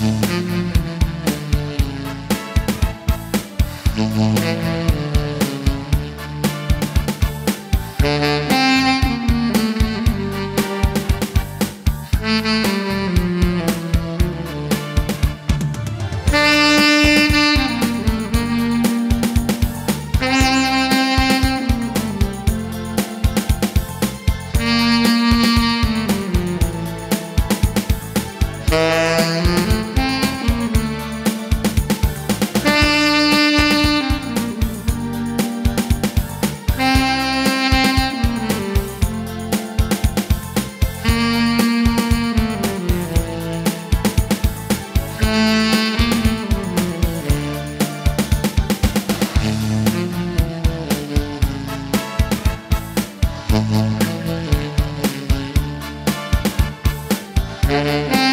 Thank you. Música